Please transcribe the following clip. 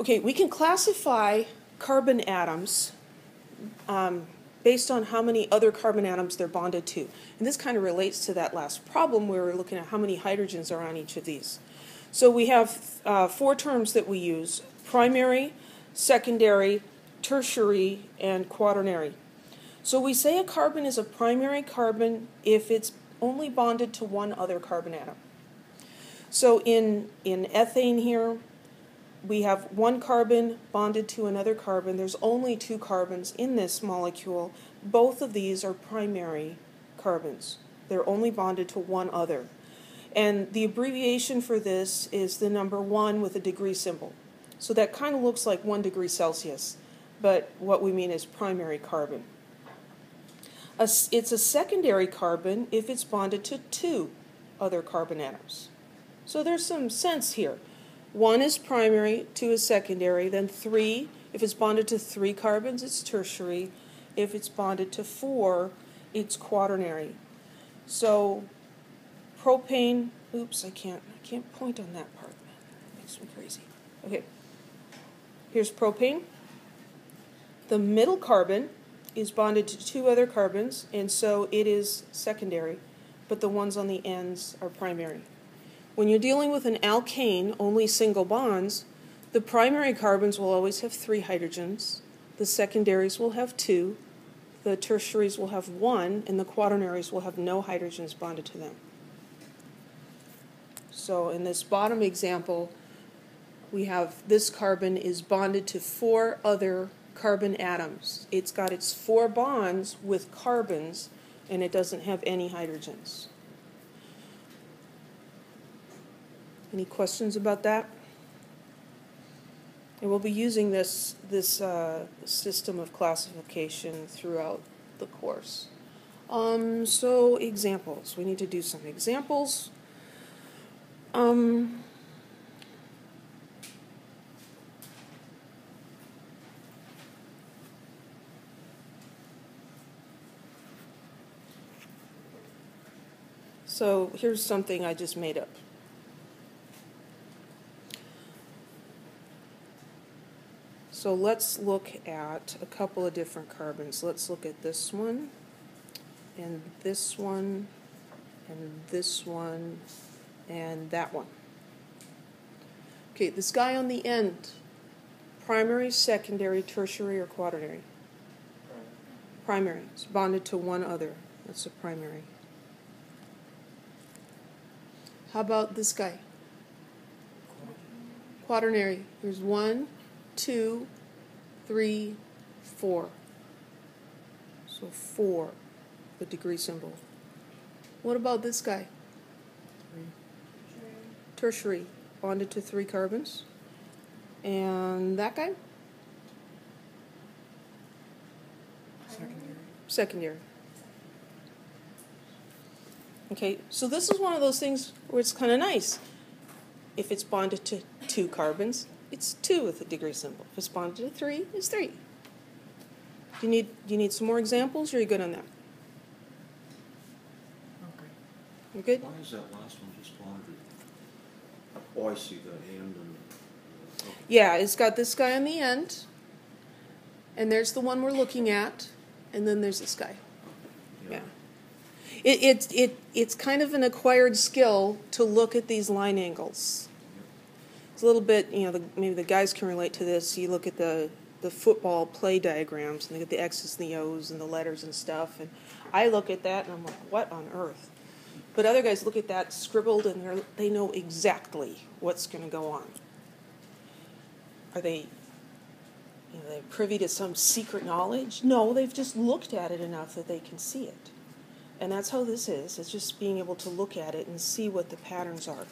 Okay, we can classify carbon atoms um, based on how many other carbon atoms they're bonded to. And this kind of relates to that last problem where we're looking at how many hydrogens are on each of these. So we have uh, four terms that we use primary, secondary, tertiary, and quaternary. So we say a carbon is a primary carbon if it's only bonded to one other carbon atom. So in, in ethane here, we have one carbon bonded to another carbon. There's only two carbons in this molecule. Both of these are primary carbons. They're only bonded to one other. And the abbreviation for this is the number one with a degree symbol. So that kind of looks like one degree Celsius, but what we mean is primary carbon. it's a secondary carbon if it's bonded to two other carbon atoms. So there's some sense here. One is primary, two is secondary, then three, if it's bonded to three carbons, it's tertiary. If it's bonded to four, it's quaternary. So propane, oops, I can't, I can't point on that part. That makes me crazy. Okay, here's propane. The middle carbon is bonded to two other carbons, and so it is secondary, but the ones on the ends are primary. When you're dealing with an alkane, only single bonds, the primary carbons will always have three hydrogens, the secondaries will have two, the tertiaries will have one, and the quaternaries will have no hydrogens bonded to them. So in this bottom example, we have this carbon is bonded to four other carbon atoms. It's got its four bonds with carbons, and it doesn't have any hydrogens. Any questions about that? And we'll be using this, this uh, system of classification throughout the course. Um, so examples. We need to do some examples. Um, so here's something I just made up. So let's look at a couple of different carbons. Let's look at this one, and this one, and this one, and that one. Okay, this guy on the end, primary, secondary, tertiary, or quaternary? Primary. It's bonded to one other. That's a primary. How about this guy? Quaternary. There's one, two, three, four. So four, the degree symbol. What about this guy? Three. Tertiary, bonded to three carbons. And that guy? Secondary. Secondary. Okay, so this is one of those things where it's kind of nice. If it's bonded to two carbons, it's two with a degree symbol. If it's bonded to three, it's three. Do you need do you need some more examples or are you good on that? Okay. You're good? Why is that last one just bonded? Oh, I see the hand and. Okay. Yeah, it's got this guy on the end, and there's the one we're looking at, and then there's this guy. Yeah. It, it, it, it's kind of an acquired skill to look at these line angles it's a little bit, you know, the, maybe the guys can relate to this. You look at the the football play diagrams and they get the X's and the O's and the letters and stuff, and I look at that and I'm like, what on earth? But other guys look at that scribbled and they they know exactly what's going to go on. Are they, you know, they privy to some secret knowledge? No, they've just looked at it enough that they can see it. And that's how this is. It's just being able to look at it and see what the patterns are.